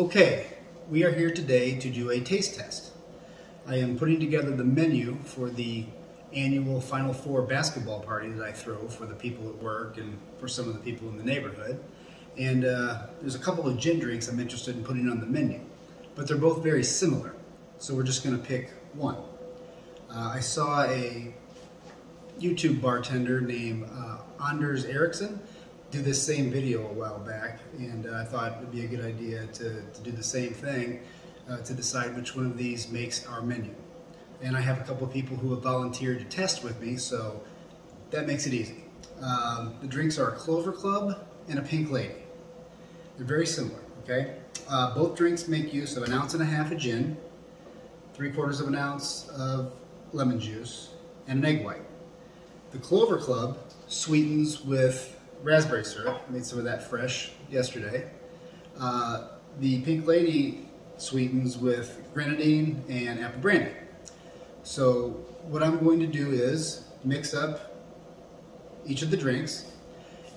Okay, we are here today to do a taste test. I am putting together the menu for the annual Final Four basketball party that I throw for the people at work and for some of the people in the neighborhood. And uh, there's a couple of gin drinks I'm interested in putting on the menu, but they're both very similar. So we're just going to pick one. Uh, I saw a YouTube bartender named uh, Anders Erickson do this same video a while back, and uh, I thought it would be a good idea to, to do the same thing uh, to decide which one of these makes our menu. And I have a couple of people who have volunteered to test with me, so that makes it easy. Um, the drinks are a Clover Club and a Pink Lady. They're very similar, okay? Uh, both drinks make use of an ounce and a half of gin, three quarters of an ounce of lemon juice, and an egg white. The Clover Club sweetens with raspberry syrup. Made some of that fresh yesterday. Uh, the Pink Lady sweetens with grenadine and apple brandy. So what I'm going to do is mix up each of the drinks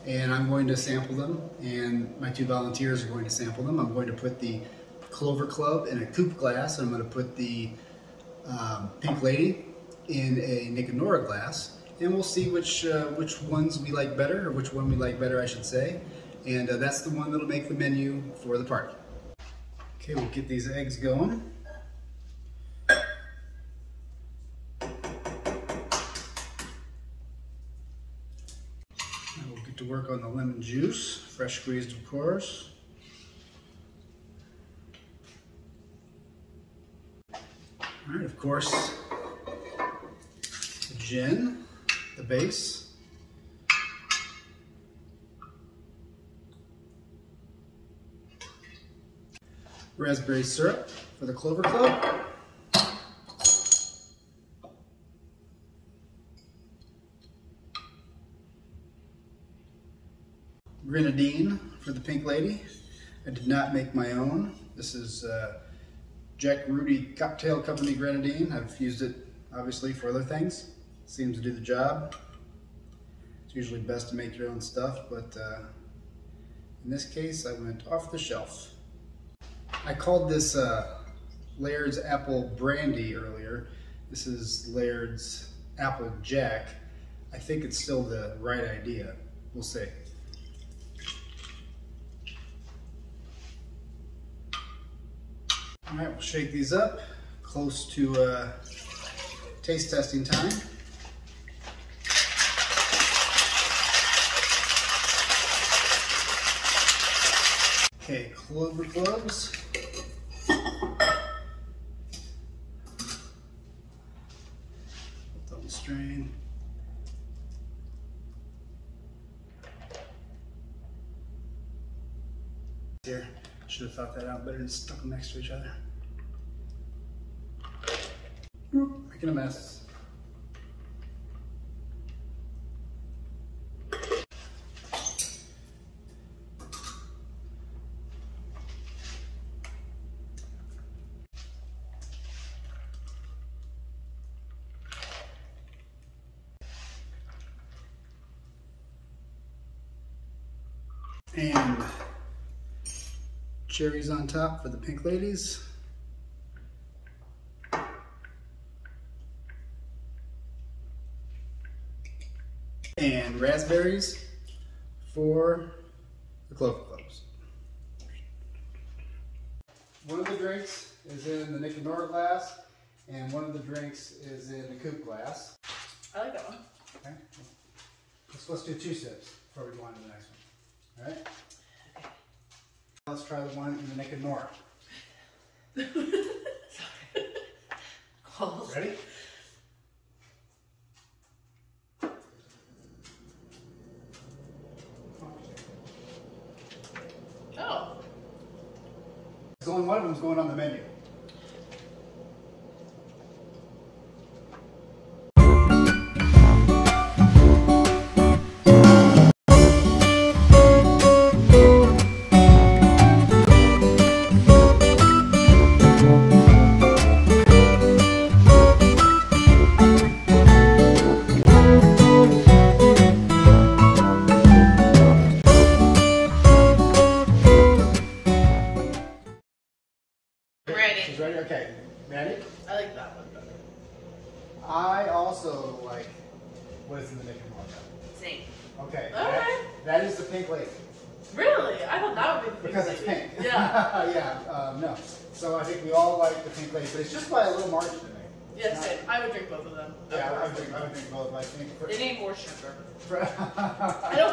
and I'm going to sample them and my two volunteers are going to sample them. I'm going to put the Clover Club in a coupe glass and I'm going to put the um, Pink Lady in a Nick and Nora glass and we'll see which uh, which ones we like better, or which one we like better, I should say. And uh, that's the one that'll make the menu for the party. Okay, we'll get these eggs going. We'll get to work on the lemon juice, fresh squeezed of course. All right, of course, gin the base. Raspberry syrup for the Clover Club. Grenadine for the Pink Lady. I did not make my own. This is uh, Jack Rudy Cocktail Company Grenadine. I've used it obviously for other things seems to do the job. It's usually best to make your own stuff, but uh, in this case, I went off the shelf. I called this uh, Laird's Apple Brandy earlier. This is Laird's Apple Jack. I think it's still the right idea. We'll see. All right, we'll shake these up. Close to uh, taste testing time. Okay, clover clubs. Double strain. Here, should have thought that out better than stuck them next to each other. Making a mess. And cherries on top for the pink ladies. And raspberries for the clover clubs. One of the drinks is in the Nick and Nora glass, and one of the drinks is in the coupe glass. I like that one. Okay. Let's, let's do two sips before we go on to the next one. All right. Okay. Let's try the one in the Nick and Nora. Close. Ready? Oh. There's only one of them's going on the menu. I also like what is in the Mickey Mouse. Same. Okay. Okay. That, that is the pink lady. Really? I thought that would be the Because pink it's pink. Yeah. yeah, um, no. So I think we all like the pink lady, but it's just by a little margin to me. Yeah, same. I would drink both of them. Yeah, I would drink, I would drink both, I think for, They need more sugar. for I don't